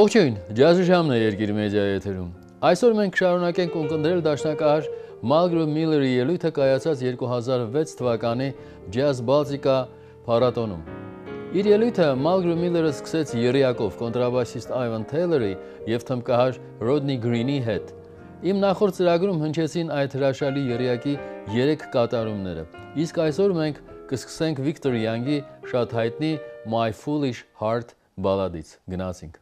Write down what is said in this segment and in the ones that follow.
Ողջույն, ջազի ժամն է երկիր մեդիայի եթերում։ Այսօր մենք շարունակենք ունկնդրել դաշնակահար Մալգրո Միլլերի ելույթը կայացած 2006 թվականի Jazz Baltica փառատոնում։ Իր ելույթը Մալգրո Միլլերը սկսեց երիակով կոնտրաբասիստ Այվան Թեյլերի եւ թմկահար Ռոդնի Գրինի հետ։ Իմ նախորդ ծրագրում հնչեցին այդ հրաշալի երիակի 3 կատարումները։ Իսկ այսօր մենք կսկսենք Վիկտոր Յանգի շատ հայտնի My Foolish Heart բալադից։ Գնացինք։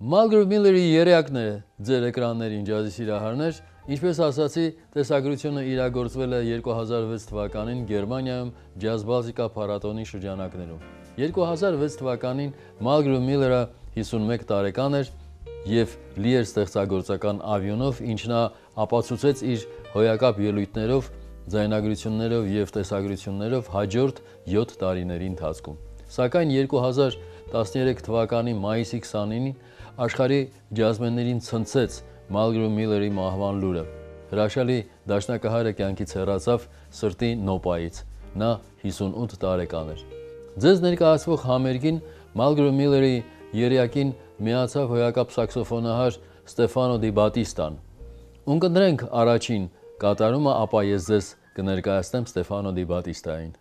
Malcolm Miller-ի երեակն է ձեր էկրաններին ջազի սիրահարներ, ինչպես ասացի, տեսագրությունը իրագործվել է 2006 թվականին Գերմանիայում ջազ բազիկա փառատոնի շրջանակներում։ 2006 թվականին Malcolm Miller-ը 51 տարեկան էր եւ լի էր ստեղծագործական ավյունով, ինչ նա ապացուցեց իր հոյակապ ելույթներով, ձայնագրություններով եւ տեսագրություններով հաջորդ 7 տարիների ընթացքում։ Սակայն 2013 թվականի մայիսի 29-ին աշխարհի ջազմեններին ցնցեց Malcolm Miller-ի մահվան լուրը։ Հրաշալի դաշնակահարը կյանքից հեռացավ սրտի նոպայից։ Նա 58 տարեկան էր։ Ձեզ ներկայացվող համերգին Malcolm Miller-ի երեակին միացավ հոյակապ սաքսոֆոնահար Ստեֆանո Դի Բատիստան։ Ունկնդրենք առաջին կատարումը, ապա ես ձեզ կներկայացնեմ Ստեֆանո Դի Բատիստային։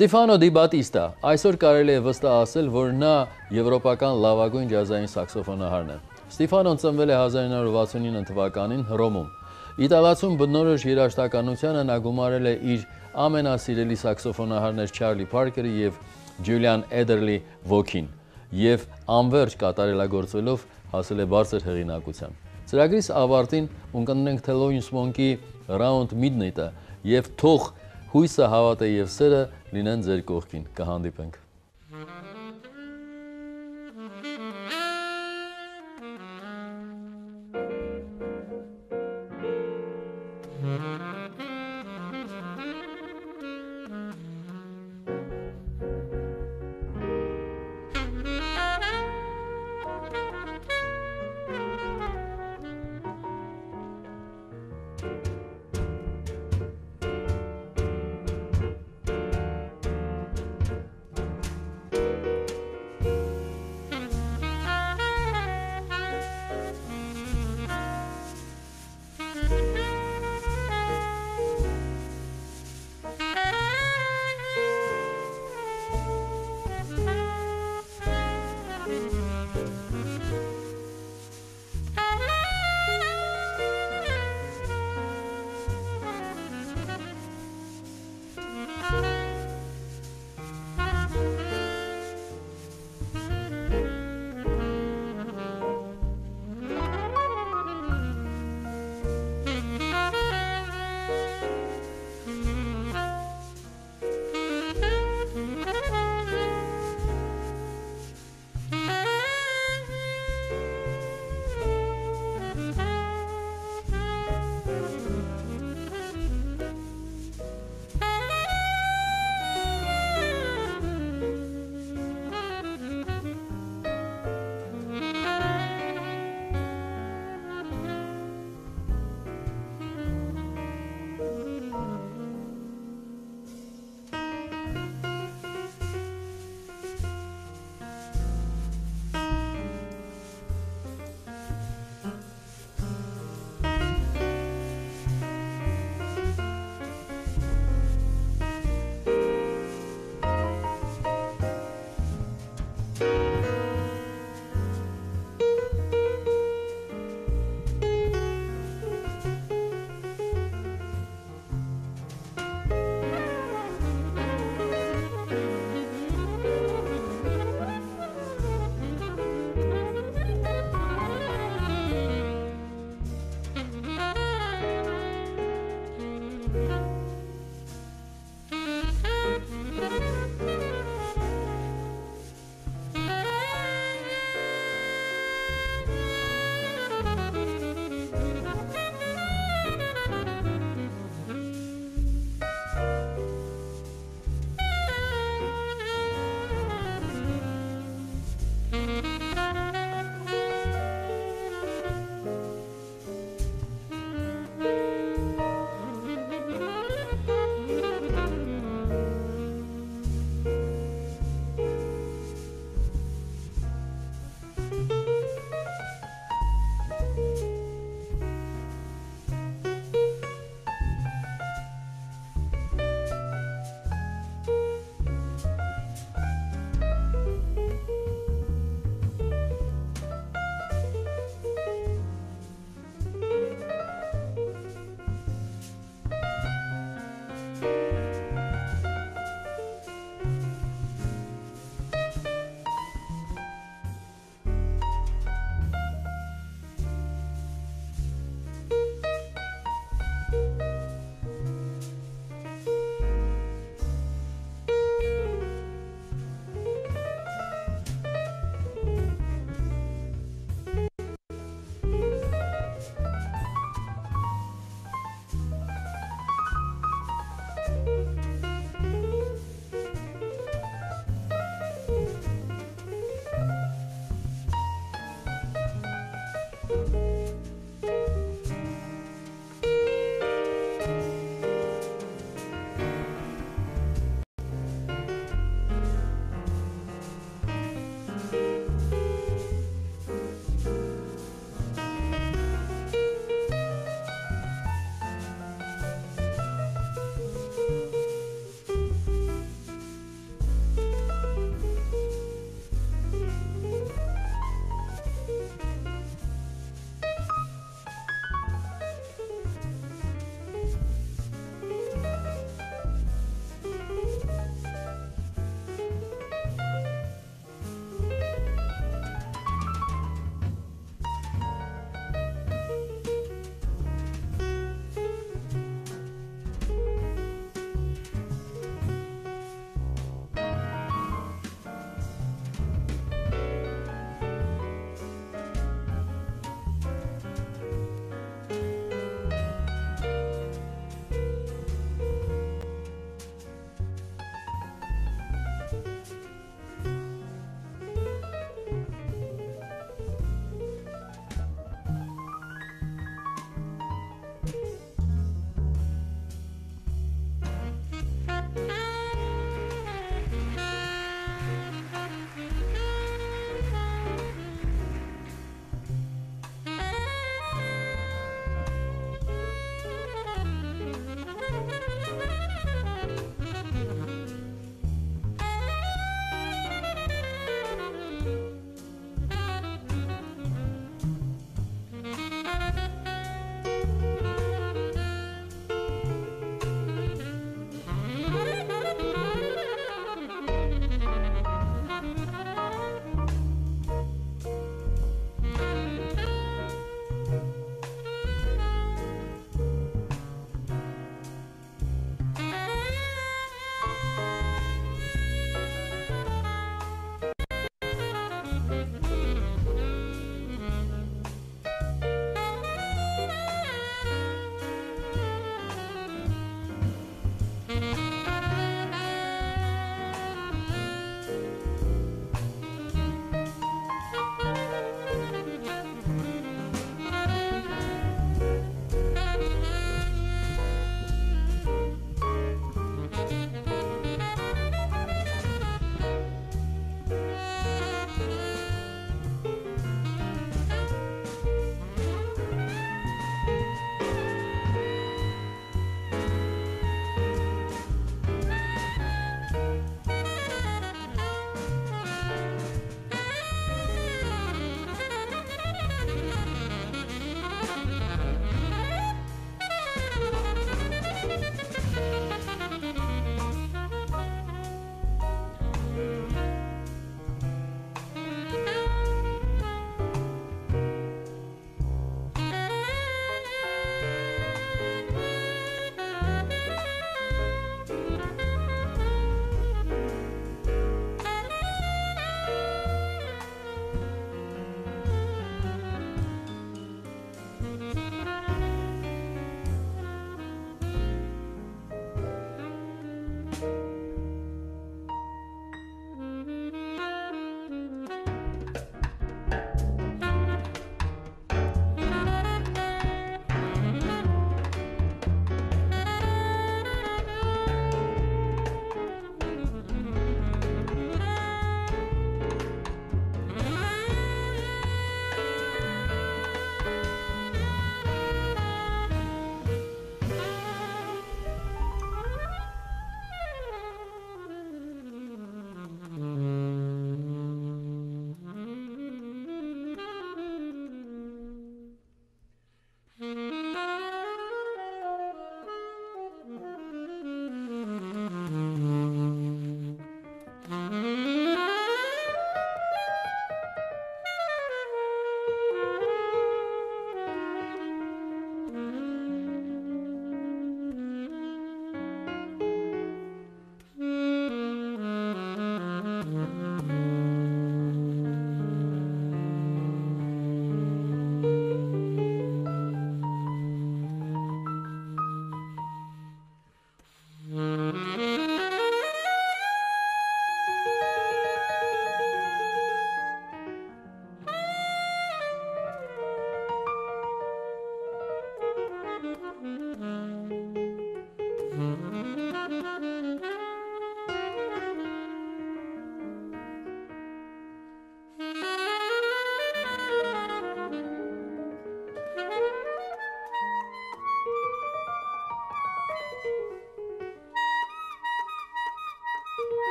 Ստիֆանո Դի Բատիստա այսօր կարելի է վստահ ասել, որ նա եվրոպական լավագույն ջազային սաքսոֆոնահարն է։ Ստիֆանոն ծնվել է 1969 թվականին Հռոմում։ Իտալացում բնորոշ երաժշտականությանը նա գումարել է իր ամենասիրելի սաքսոֆոնահարներ Չարլի Փարքերը եւ Ջուլիան Էդերլի Վոքին եւ անverջ կատարելագործելով հասել է բարձր հեղինակության։ Ծրագրիս ավարտին ունկնդրենք Thelonious Monk-ի Round Midnight-ը եւ թող հույսը, հավատը եւ սերը լինեն ձեր կողքին։ Կհանդիպենք։